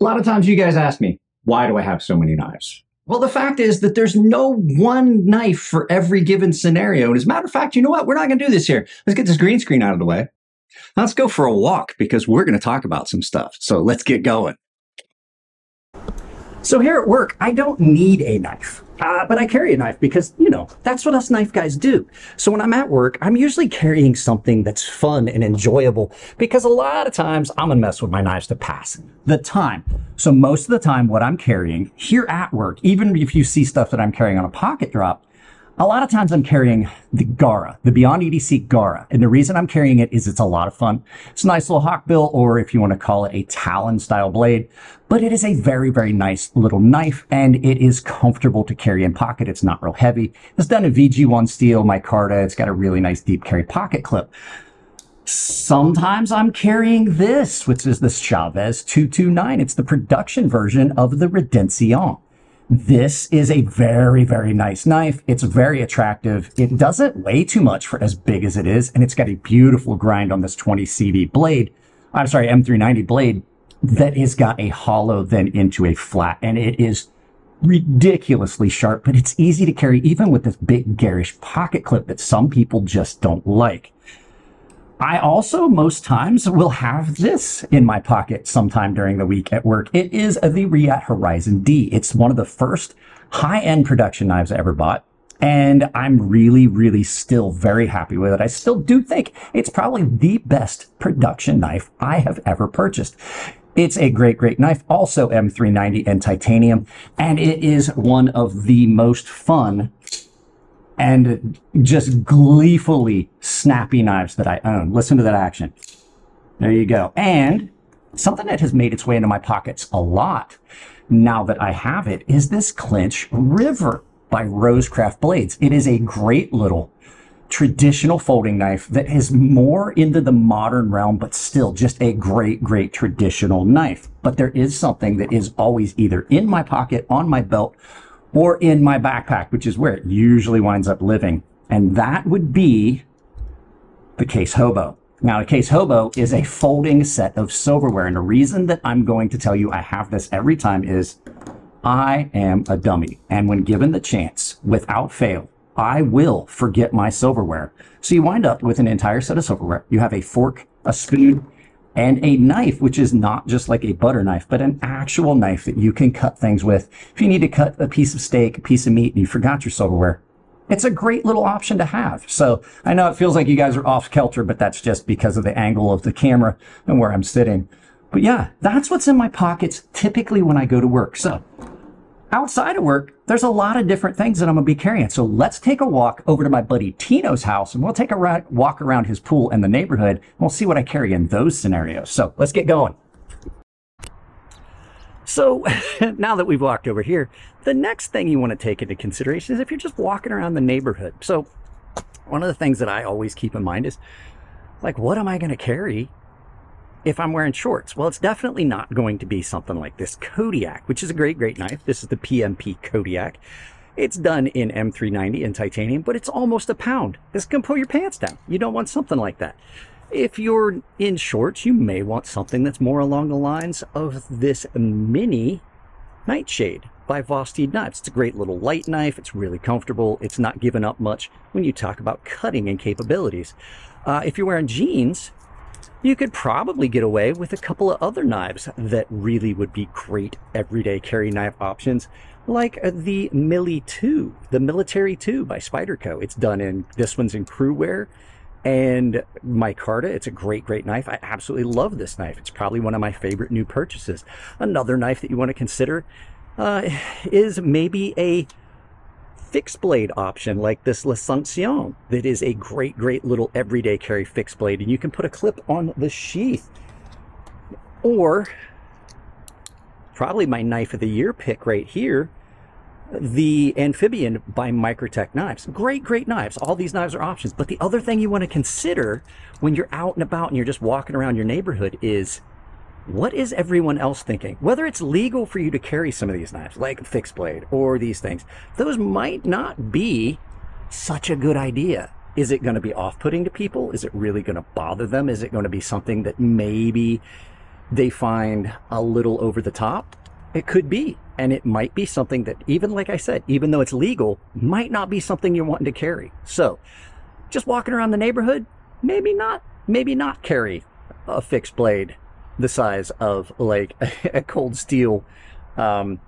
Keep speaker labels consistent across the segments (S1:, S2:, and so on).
S1: A lot of times you guys ask me, why do I have so many knives? Well, the fact is that there's no one knife for every given scenario. And as a matter of fact, you know what? We're not going to do this here. Let's get this green screen out of the way. Let's go for a walk because we're going to talk about some stuff. So let's get going. So here at work, I don't need a knife. Uh, but I carry a knife because, you know, that's what us knife guys do. So when I'm at work, I'm usually carrying something that's fun and enjoyable because a lot of times I'm gonna mess with my knives to pass the time. So most of the time, what I'm carrying here at work, even if you see stuff that I'm carrying on a pocket drop, a lot of times I'm carrying the Gara, the Beyond EDC Gara. And the reason I'm carrying it is it's a lot of fun. It's a nice little hawkbill, or if you want to call it a talon style blade, but it is a very, very nice little knife and it is comfortable to carry in pocket. It's not real heavy. It's done in VG1 steel, micarta. It's got a really nice deep carry pocket clip. Sometimes I'm carrying this, which is the Chavez 229. It's the production version of the Redencion. This is a very, very nice knife. It's very attractive. It doesn't weigh too much for as big as it is, and it's got a beautiful grind on this 20 CV blade. I'm sorry, M390 blade that has got a hollow then into a flat, and it is ridiculously sharp, but it's easy to carry even with this big garish pocket clip that some people just don't like. I also most times will have this in my pocket sometime during the week at work. It is the Reate Horizon D. It's one of the first high-end production knives I ever bought. And I'm really, really still very happy with it. I still do think it's probably the best production knife I have ever purchased. It's a great, great knife, also M390 and titanium, and it is one of the most fun and just gleefully snappy knives that I own. Listen to that action. There you go. And something that has made its way into my pockets a lot now that I have it is this Clinch River by Rosecraft Blades. It is a great little traditional folding knife that is more into the modern realm, but still just a great, great traditional knife. But there is something that is always either in my pocket, on my belt, or in my backpack, which is where it usually winds up living. And that would be the Case Hobo. Now, a Case Hobo is a folding set of silverware. And the reason that I'm going to tell you I have this every time is I am a dummy. And when given the chance, without fail, I will forget my silverware. So you wind up with an entire set of silverware. You have a fork, a spoon, and a knife, which is not just like a butter knife, but an actual knife that you can cut things with. If you need to cut a piece of steak, a piece of meat, and you forgot your silverware, it's a great little option to have. So I know it feels like you guys are off kilter, but that's just because of the angle of the camera and where I'm sitting. But yeah, that's what's in my pockets typically when I go to work. So outside of work, there's a lot of different things that I'm going to be carrying. So let's take a walk over to my buddy Tino's house and we'll take a walk around his pool in the neighborhood and we'll see what I carry in those scenarios. So let's get going. So now that we've walked over here, the next thing you want to take into consideration is if you're just walking around the neighborhood. So one of the things that I always keep in mind is like, what am I going to carry if I'm wearing shorts? Well, it's definitely not going to be something like this Kodiak, which is a great, great knife. This is the PMP Kodiak. It's done in M390 and titanium, but it's almost a pound. This can pull your pants down. You don't want something like that. If you're in shorts, you may want something that's more along the lines of this mini Nightshade by Vosteed Knives. It's a great little light knife. It's really comfortable. It's not giving up much when you talk about cutting and capabilities. Uh, if you're wearing jeans, you could probably get away with a couple of other knives that really would be great everyday carry knife options, like the Millie 2, the Military 2 by Spyderco. It's done in, this one's in Cruwear and micarta. It's a great, great knife. I absolutely love this knife. It's probably one of my favorite new purchases. Another knife that you want to consider uh, is maybe a fixed blade option like this L'Ascension that is a great, great little everyday carry fixed blade. And you can put a clip on the sheath. Or probably my knife of the year pick right here, the Amphibian by Microtech Knives. Great, great knives. All these knives are options. But the other thing you want to consider when you're out and about and you're just walking around your neighborhood is what is everyone else thinking? Whether it's legal for you to carry some of these knives, like fixed blade or these things, those might not be such a good idea. Is it going to be off putting to people? Is it really going to bother them? Is it going to be something that maybe they find a little over the top, it could be. And it might be something that, even like I said, even though it's legal, might not be something you're wanting to carry. So, just walking around the neighborhood, maybe not, maybe not carry a fixed blade the size of like a cold steel um,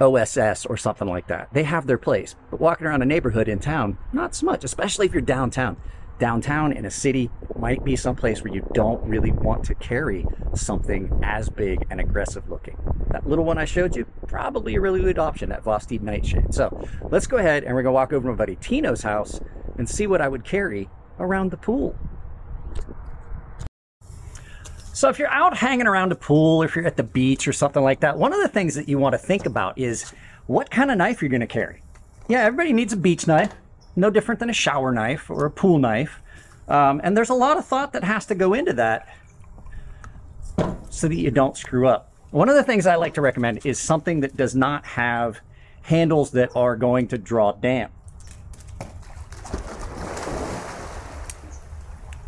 S1: OSS or something like that. They have their place. But walking around a neighborhood in town, not so much, especially if you're downtown downtown in a city might be someplace where you don't really want to carry something as big and aggressive looking. That little one I showed you, probably a really good option, that Vosteed Nightshade. So let's go ahead and we're gonna walk over to my buddy Tino's house and see what I would carry around the pool. So if you're out hanging around a pool, if you're at the beach or something like that, one of the things that you want to think about is what kind of knife you're going to carry. Yeah, everybody needs a beach knife no different than a shower knife or a pool knife. Um, and there's a lot of thought that has to go into that so that you don't screw up. One of the things I like to recommend is something that does not have handles that are going to draw damp.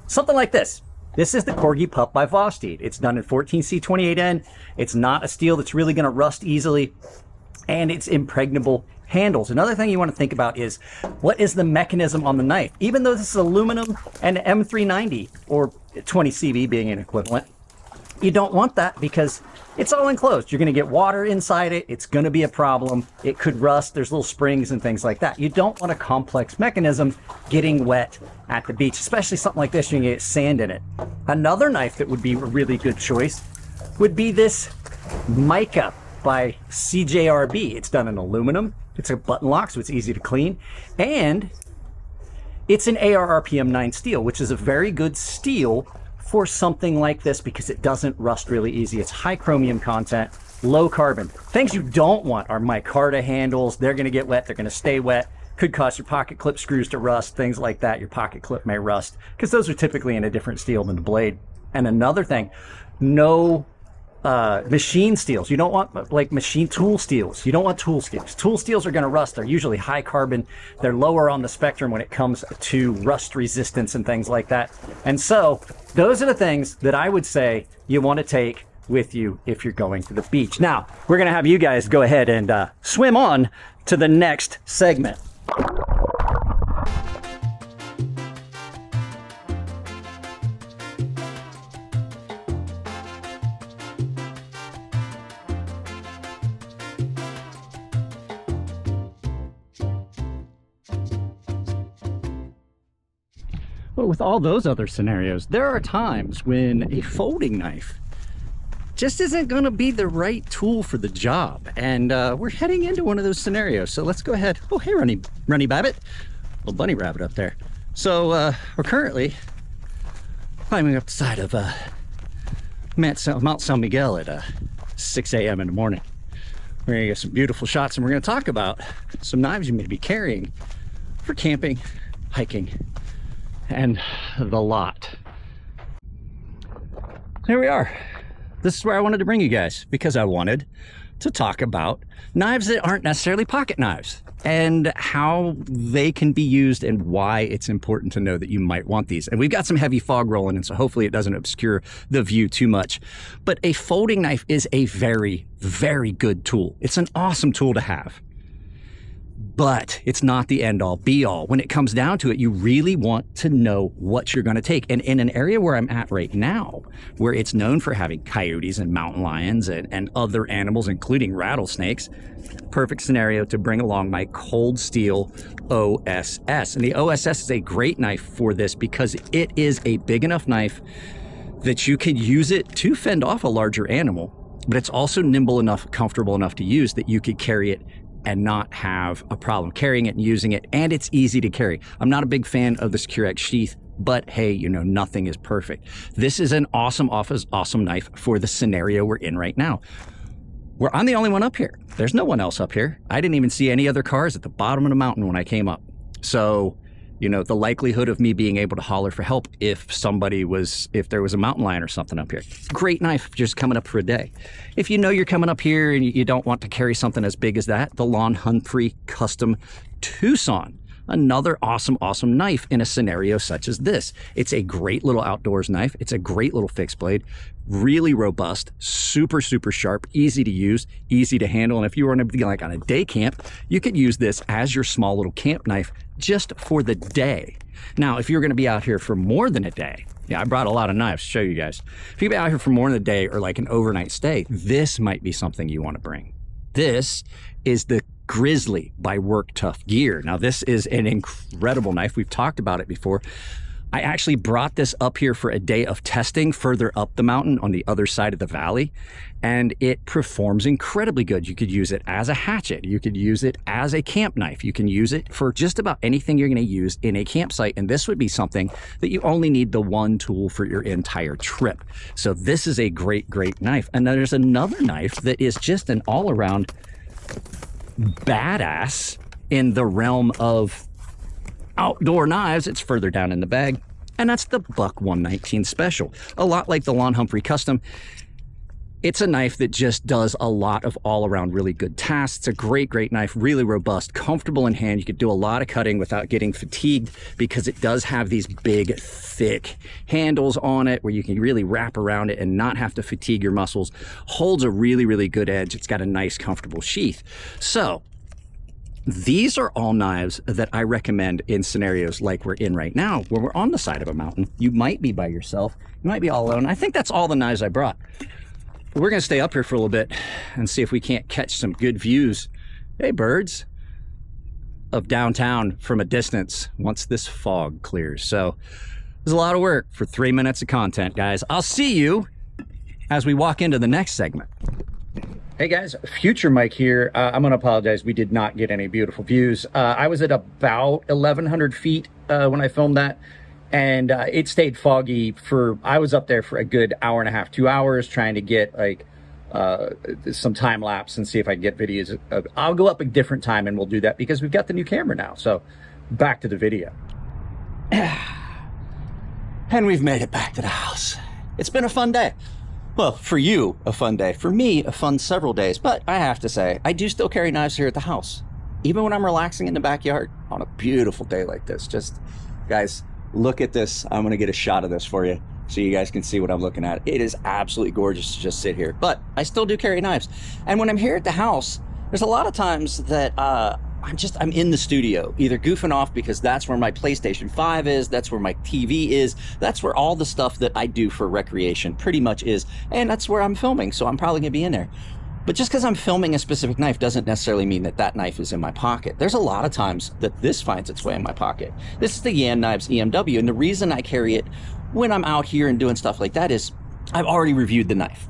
S1: Something like this. This is the Corgi Pup by Vosteed. It's done in 14C28N. It's not a steel that's really going to rust easily, and it's impregnable handles. Another thing you want to think about is what is the mechanism on the knife? Even though this is aluminum and M390 or 20 CV being an equivalent, you don't want that because it's all enclosed. You're going to get water inside it. It's going to be a problem. It could rust. There's little springs and things like that. You don't want a complex mechanism getting wet at the beach, especially something like this. You can get sand in it. Another knife that would be a really good choice would be this mica by CJRB. It's done in aluminum. It's a button lock, so it's easy to clean. And it's an ARRPM 9 steel, which is a very good steel for something like this because it doesn't rust really easy. It's high chromium content, low carbon. Things you don't want are micarta handles. They're going to get wet. They're going to stay wet. Could cause your pocket clip screws to rust, things like that. Your pocket clip may rust because those are typically in a different steel than the blade. And another thing, no uh, machine steels. You don't want like machine tool steels. You don't want tool steels. Tool steels are going to rust. They're usually high carbon. They're lower on the spectrum when it comes to rust resistance and things like that. And so those are the things that I would say you want to take with you if you're going to the beach. Now, we're going to have you guys go ahead and uh, swim on to the next segment. All those other scenarios, there are times when a folding knife just isn't going to be the right tool for the job. And uh, we're heading into one of those scenarios. So let's go ahead. Oh, hey, Runny, Runny Babbitt. Little bunny rabbit up there. So uh, we're currently climbing up the side of uh, Mount San Miguel at uh, 6 a.m. in the morning. We're going to get some beautiful shots and we're going to talk about some knives you may be carrying for camping, hiking, and the lot. Here we are. This is where I wanted to bring you guys because I wanted to talk about knives that aren't necessarily pocket knives and how they can be used and why it's important to know that you might want these. And we've got some heavy fog rolling in, so hopefully it doesn't obscure the view too much. But a folding knife is a very, very good tool. It's an awesome tool to have but it's not the end all be all. When it comes down to it, you really want to know what you're going to take. And in an area where I'm at right now, where it's known for having coyotes and mountain lions and, and other animals, including rattlesnakes, perfect scenario to bring along my cold steel OSS. And the OSS is a great knife for this because it is a big enough knife that you can use it to fend off a larger animal but it's also nimble enough, comfortable enough to use that you could carry it and not have a problem carrying it and using it. And it's easy to carry. I'm not a big fan of the Secure-Ex sheath, but hey, you know, nothing is perfect. This is an awesome office, awesome knife for the scenario we're in right now. Where I'm the only one up here. There's no one else up here. I didn't even see any other cars at the bottom of the mountain when I came up. So you know, the likelihood of me being able to holler for help if somebody was, if there was a mountain lion or something up here. Great knife just coming up for a day. If you know you're coming up here and you don't want to carry something as big as that, the Lon Humphrey Custom Tucson another awesome, awesome knife in a scenario such as this. It's a great little outdoors knife. It's a great little fixed blade, really robust, super, super sharp, easy to use, easy to handle. And if you were be like on a day camp, you could use this as your small little camp knife just for the day. Now, if you're going to be out here for more than a day, yeah, I brought a lot of knives to show you guys. If you be out here for more than a day or like an overnight stay, this might be something you want to bring. This is the Grizzly by Work Tuff Gear. Now, this is an incredible knife. We've talked about it before. I actually brought this up here for a day of testing further up the mountain on the other side of the valley, and it performs incredibly good. You could use it as a hatchet. You could use it as a camp knife. You can use it for just about anything you're going to use in a campsite, and this would be something that you only need the one tool for your entire trip. So this is a great, great knife. And then there's another knife that is just an all-around badass in the realm of outdoor knives. It's further down in the bag, and that's the Buck 119 Special. A lot like the Lon Humphrey Custom. It's a knife that just does a lot of all around really good tasks. It's a great, great knife, really robust, comfortable in hand. You could do a lot of cutting without getting fatigued because it does have these big, thick handles on it where you can really wrap around it and not have to fatigue your muscles. Holds a really, really good edge. It's got a nice, comfortable sheath. So these are all knives that I recommend in scenarios like we're in right now, where we're on the side of a mountain. You might be by yourself. You might be all alone. I think that's all the knives I brought. We're going to stay up here for a little bit and see if we can't catch some good views. Hey, birds of downtown from a distance once this fog clears. So there's a lot of work for three minutes of content, guys. I'll see you as we walk into the next segment. Hey guys, Future Mike here. Uh, I'm going to apologize. We did not get any beautiful views. Uh, I was at about 1,100 feet uh, when I filmed that, and uh, it stayed foggy for, I was up there for a good hour and a half, two hours, trying to get like uh, some time lapse and see if I get videos. I'll go up a different time and we'll do that because we've got the new camera now. So back to the video. and we've made it back to the house. It's been a fun day. Well, for you, a fun day. For me, a fun several days. But I have to say, I do still carry knives here at the house. Even when I'm relaxing in the backyard on a beautiful day like this. Just, guys, look at this. I'm going to get a shot of this for you so you guys can see what I'm looking at. It is absolutely gorgeous to just sit here. But I still do carry knives. And when I'm here at the house, there's a lot of times that uh, I'm just I'm in the studio, either goofing off because that's where my PlayStation 5 is, that's where my TV is, that's where all the stuff that I do for recreation pretty much is, and that's where I'm filming, so I'm probably gonna be in there. But just because I'm filming a specific knife doesn't necessarily mean that that knife is in my pocket. There's a lot of times that this finds its way in my pocket. This is the Yan Knives EMW, and the reason I carry it when I'm out here and doing stuff like that is I've already reviewed the knife.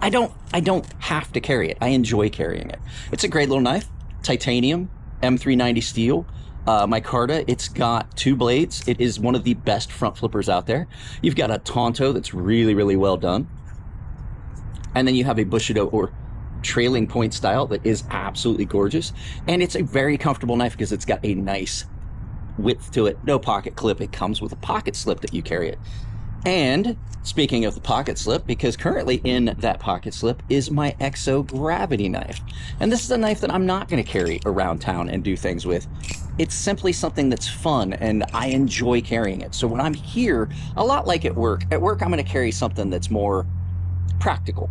S1: I don't I don't have to carry it. I enjoy carrying it. It's a great little knife titanium M390 steel. Uh, micarta, it's got two blades. It is one of the best front flippers out there. You've got a Tonto that's really, really well done. And then you have a Bushido or trailing point style that is absolutely gorgeous. And it's a very comfortable knife because it's got a nice width to it. No pocket clip. It comes with a pocket slip that you carry it. And speaking of the pocket slip, because currently in that pocket slip is my Exo Gravity knife. And this is a knife that I'm not going to carry around town and do things with. It's simply something that's fun and I enjoy carrying it. So when I'm here, a lot like at work, at work I'm going to carry something that's more practical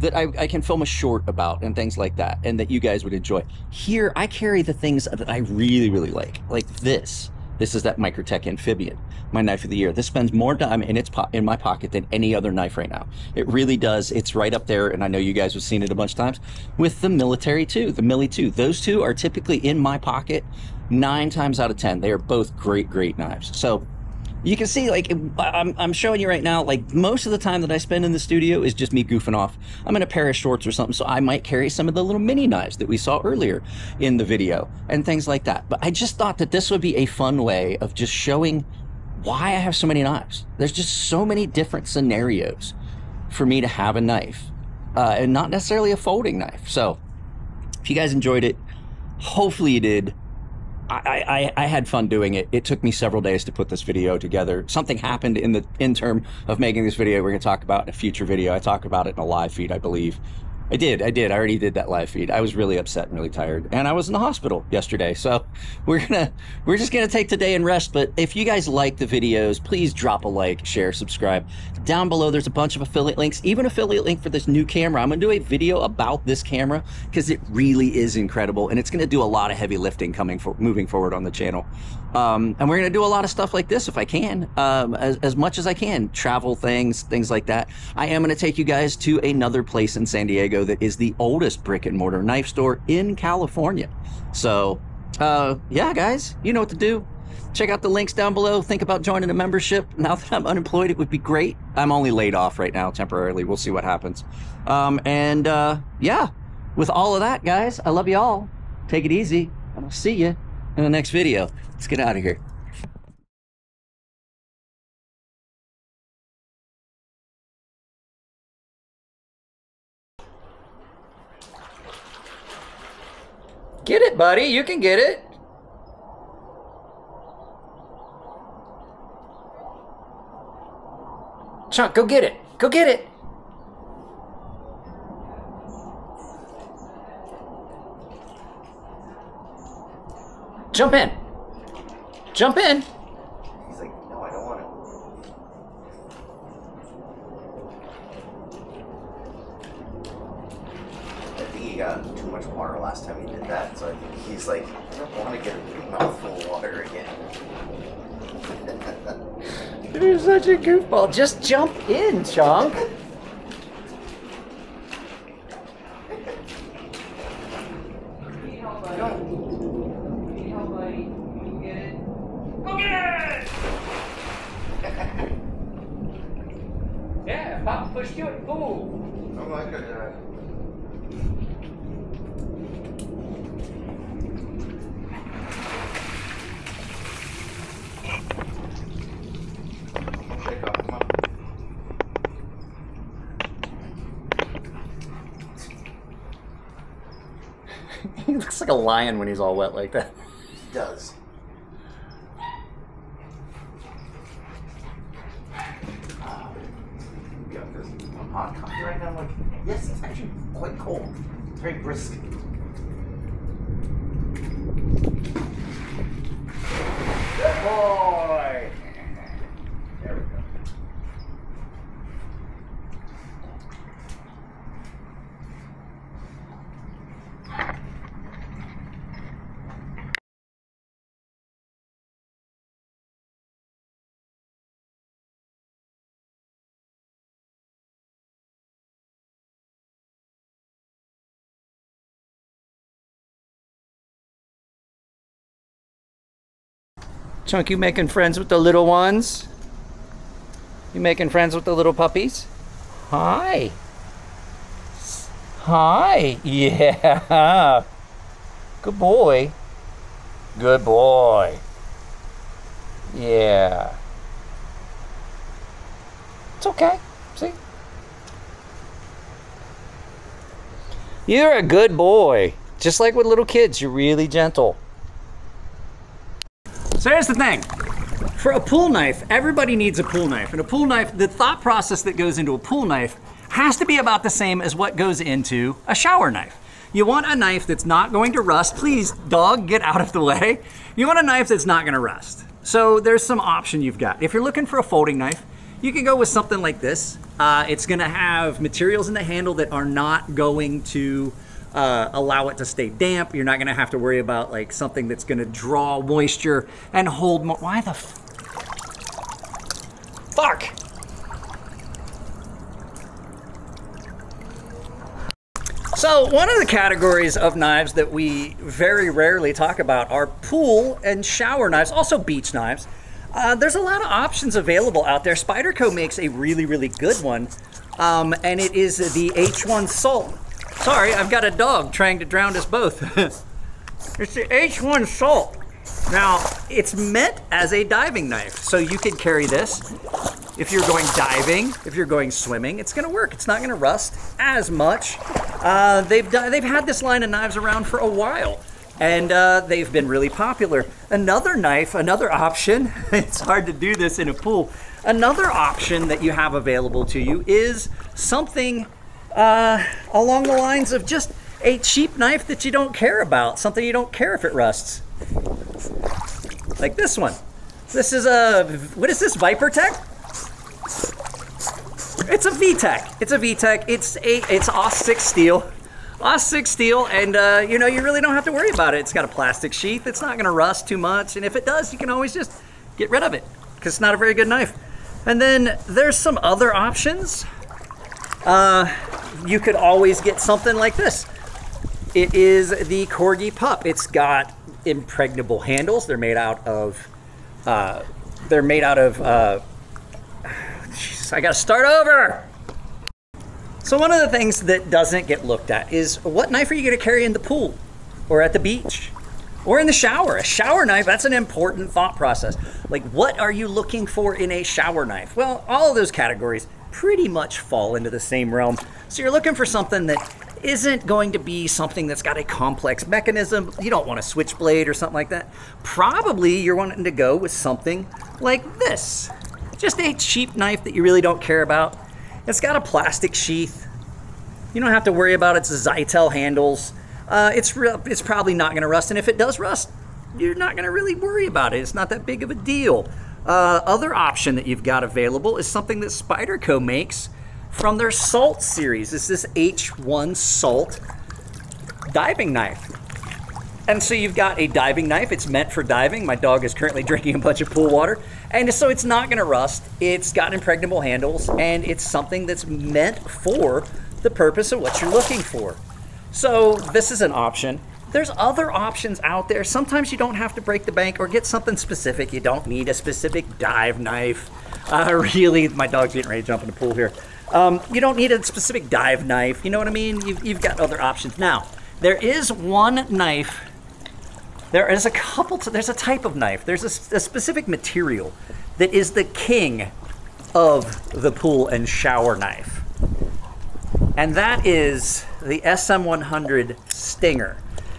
S1: that I, I, can film a short about and things like that and that you guys would enjoy. Here, I carry the things that I really, really like, like this. This is that Microtech Amphibian, my knife of the year. This spends more time in its in my pocket than any other knife right now. It really does. It's right up there, and I know you guys have seen it a bunch of times with the Military 2, the Millie 2. Those two are typically in my pocket nine times out of ten. They are both great, great knives. So you can see like I'm, I'm showing you right now like most of the time that i spend in the studio is just me goofing off. I'm in a pair of shorts or something so i might carry some of the little mini knives that we saw earlier in the video and things like that. But i just thought that this would be a fun way of just showing why i have so many knives. There's just so many different scenarios for me to have a knife uh, and not necessarily a folding knife. So if you guys enjoyed it hopefully you did I, I, I, had fun doing it. It took me several days to put this video together. Something happened in the interim of making this video. We're going to talk about in a future video. I talk about it in a live feed, I believe. I did. I did. I already did that live feed. I was really upset and really tired, and I was in the hospital yesterday. So we're gonna we're just gonna take today and rest. But if you guys like the videos, please drop a like, share, subscribe. Down below, there's a bunch of affiliate links, even affiliate link for this new camera. I'm gonna do a video about this camera because it really is incredible, and it's gonna do a lot of heavy lifting coming for moving forward on the channel. Um, and we're gonna do a lot of stuff like this if I can, um, as, as much as I can, travel things, things like that. I am gonna take you guys to another place in San Diego that is the oldest brick and mortar knife store in California. So, uh, yeah, guys, you know what to do. Check out the links down below. Think about joining a membership. Now that I'm unemployed, it would be great. I'm only laid off right now temporarily. We'll see what happens. Um, and uh, yeah, with all of that, guys, I love you all. Take it easy, and I'll see you in the next video. Let's get out of here. Get it, buddy. You can get it. Chuck, go get it. Go get it. Jump in. Jump in.
S2: He's like, no, I don't want it. I think he got too much water last time he did that, so I think he's like, I don't want to get a mouthful of water again.
S1: You're such a goofball. Just jump in, Chunk. Yeah, Pop pushed you. Ooh.
S2: Oh my goodness. Shake off, come on.
S1: He looks like a lion when he's all wet like that.
S2: He does. Yeah, because I'm hot coffee right now. I'm like, yes, it's actually quite cold. It's very brisk. Good boy. There we go.
S1: Chunk, you making friends with the little ones? You making friends with the little puppies? Hi. Hi. Yeah. Good boy. Good boy. Yeah. It's okay. See? You're a good boy. Just like with little kids, you're really gentle. So here's the thing. For a pool knife, everybody needs a pool knife. And a pool knife, the thought process that goes into a pool knife has to be about the same as what goes into a shower knife. You want a knife that's not going to rust. Please, dog, get out of the way. You want a knife that's not going to rust. So there's some option you've got. If you're looking for a folding knife, you can go with something like this. Uh, it's going to have materials in the handle that are not going to uh, allow it to stay damp. You're not going to have to worry about like something that's going to draw moisture and hold more. Why the fuck? So, one of the categories of knives that we very rarely talk about are pool and shower knives, also beach knives. Uh, there's a lot of options available out there. Spyderco makes a really, really good one, um, and it is the H1 Salt. Sorry, I've got a dog trying to drown us both. it's the H1 Salt. Now, it's meant as a diving knife, so you could carry this if you're going diving, if you're going swimming. It's gonna work. It's not gonna rust as much. Uh, they've they've had this line of knives around for a while, and uh, they've been really popular. Another knife, another option. it's hard to do this in a pool. Another option that you have available to you is something uh, along the lines of just a cheap knife that you don't care about, something you don't care if it rusts. Like this one. This is a, what is this, Viper Tech? It's a VTech. It's a VTech. It's a, it's OS 6 steel. OS 6 steel, and uh, you know, you really don't have to worry about it. It's got a plastic sheath. It's not gonna rust too much, and if it does, you can always just get rid of it, because it's not a very good knife. And then there's some other options. Uh, you could always get something like this. It is the Corgi Pup. It's got impregnable handles. They're made out of, uh, they're made out of, uh, jeez, I gotta start over. So one of the things that doesn't get looked at is what knife are you gonna carry in the pool or at the beach? Or in the shower. A shower knife, that's an important thought process. Like, what are you looking for in a shower knife? Well, all of those categories pretty much fall into the same realm. So you're looking for something that isn't going to be something that's got a complex mechanism. You don't want a switchblade or something like that. Probably you're wanting to go with something like this. Just a cheap knife that you really don't care about. It's got a plastic sheath. You don't have to worry about its Zytel handles. Uh, it's, it's probably not gonna rust, and if it does rust, you're not gonna really worry about it. It's not that big of a deal. Uh, other option that you've got available is something that Spyderco makes from their Salt series. It's this H1 Salt diving knife. And so you've got a diving knife. It's meant for diving. My dog is currently drinking a bunch of pool water. And so it's not gonna rust. It's got impregnable handles and it's something that's meant for the purpose of what you're looking for. So this is an option. There's other options out there. Sometimes you don't have to break the bank or get something specific. You don't need a specific dive knife. Uh, really, my dog's getting ready to jump in the pool here. Um, you don't need a specific dive knife. You know what I mean? You've, you've got other options. Now, there is one knife. There is a couple. there's a type of knife. There's a, a specific material that is the king of the pool and shower knife. And that is the SM100 Stinger.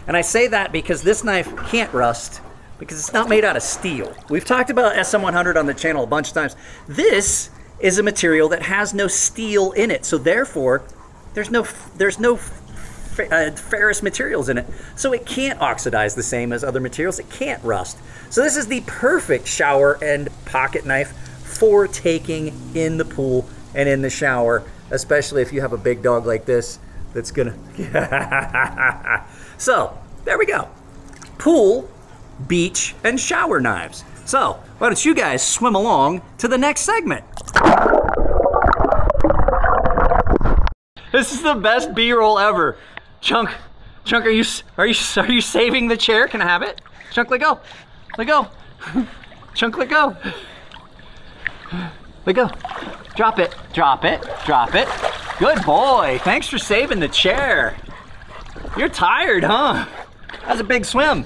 S1: And I say that because this knife can't rust because it's not made out of steel. We've talked about SM100 on the channel a bunch of times. This is a material that has no steel in it. So therefore, there's no there's no uh, ferrous materials in it. So it can't oxidize the same as other materials. It can't rust. So this is the perfect shower and pocket knife for taking in the pool and in the shower, especially if you have a big dog like this that's gonna. so there we go. Pool, beach, and shower knives. So why don't you guys swim along to the next segment? This is the best B-roll ever. Chunk, Chunk, are you are you are you saving the chair? Can I have it? Chunk, let go, let go. Chunk, let go. Let go. Drop it, drop it, drop it. Good boy. Thanks for saving the chair. You're tired, huh? That's a big swim.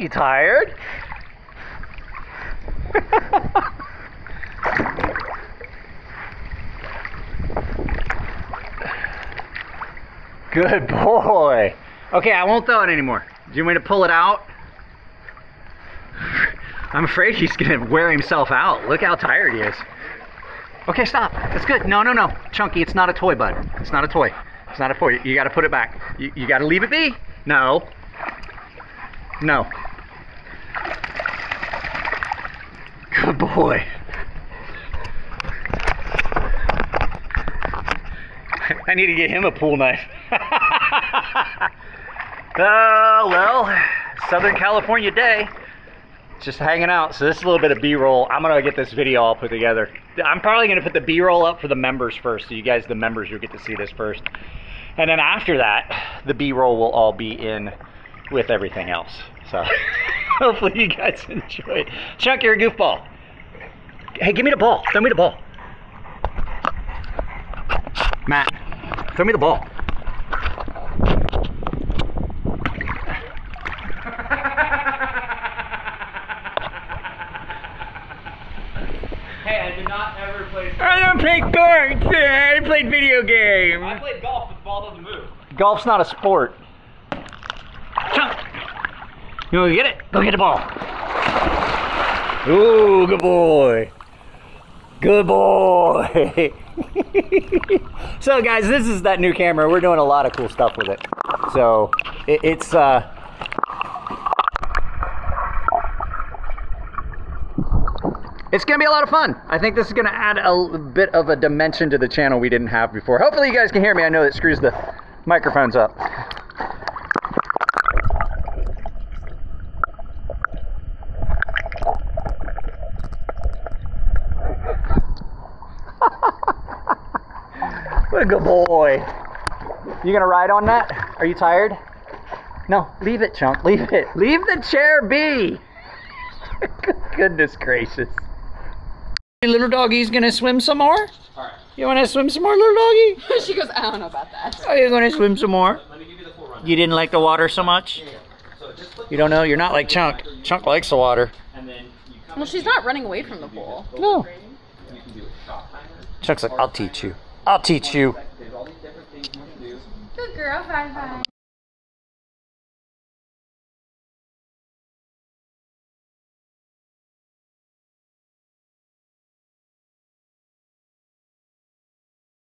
S1: you tired? Good boy. Okay, I won't throw it anymore. Do you want me to pull it out? I'm afraid he's gonna wear himself out. Look how tired he is. Okay, stop. That's good. No, no, no. Chunky, it's not a toy, bud. It's not a toy. It's not a toy. You gotta put it back. You, you gotta leave it be. No. No. Good boy. I need to get him a pool knife. Uh, well, Southern California day. Just hanging out. So this is a little bit of B-roll. I'm gonna get this video all put together. I'm probably gonna put the B-roll up for the members first. So you guys, the members, you'll get to see this first. And then after that, the B-roll will all be in with everything else. So hopefully you guys enjoy it. Chuck, you're a goofball. Hey, give me the ball. Throw me the ball. Matt, throw me the ball.
S3: Hey, I did not ever play.
S1: I don't play cards. I played video games.
S3: I
S1: games.
S3: played golf, but the ball doesn't move.
S1: Golf's not a sport. Chunk. You want to get it? Go get the ball. Ooh, good boy. Good boy. so, guys, this is that new camera. We're doing a lot of cool stuff with it. So, it, it's uh. It's gonna be a lot of fun. I think this is gonna add a bit of a dimension to the channel we didn't have before. Hopefully, you guys can hear me. I know that screws the microphones up. What a good boy. You gonna ride on that? Are you tired? No, leave it, Chunk. Leave it. Leave the chair be. Goodness gracious. Your little doggy's gonna swim some more?
S3: Alright,
S1: You wanna swim some more, little doggy?
S4: she goes, I don't know about that.
S1: Oh, Are you gonna swim some more?
S3: let me give you the full run.
S1: You didn't like the water so much?
S3: So just flip
S1: You don't know? You're not like Chunk. Chunk likes the water.
S3: and then you come
S4: Well, she's not running away from the pool.
S1: No.
S3: you can do a shot.
S1: Chunk's like, I'll teach you. I'll teach you.
S3: There's all these different things you can do.
S4: Good girl, bye bye.